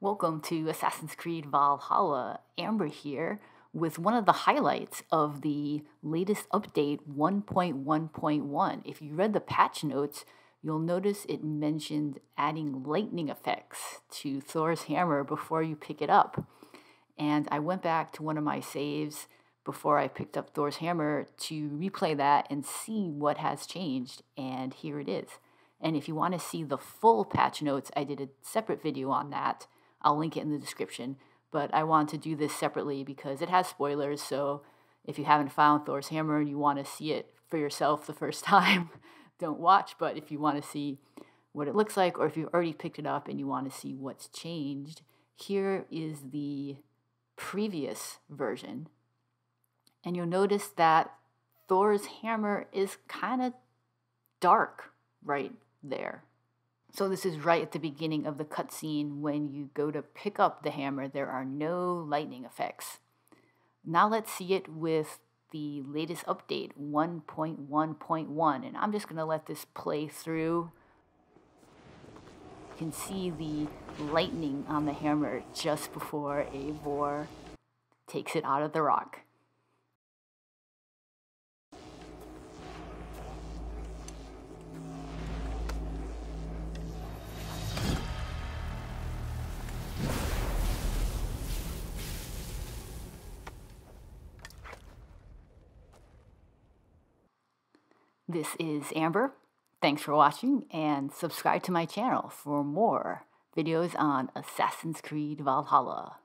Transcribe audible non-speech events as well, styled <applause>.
Welcome to Assassin's Creed Valhalla. Amber here with one of the highlights of the latest update 1.1.1. If you read the patch notes, you'll notice it mentioned adding lightning effects to Thor's hammer before you pick it up. And I went back to one of my saves before I picked up Thor's hammer to replay that and see what has changed. And here it is. And if you want to see the full patch notes, I did a separate video on that I'll link it in the description. But I want to do this separately because it has spoilers. So if you haven't found Thor's hammer and you want to see it for yourself the first <laughs> time, don't watch. But if you want to see what it looks like, or if you've already picked it up and you want to see what's changed, here is the previous version. And you'll notice that Thor's hammer is kind of dark right there. So this is right at the beginning of the cutscene when you go to pick up the hammer. There are no lightning effects. Now let's see it with the latest update 1.1.1 and I'm just going to let this play through. You can see the lightning on the hammer just before Eivor takes it out of the rock. This is Amber. Thanks for watching and subscribe to my channel for more videos on Assassin's Creed Valhalla.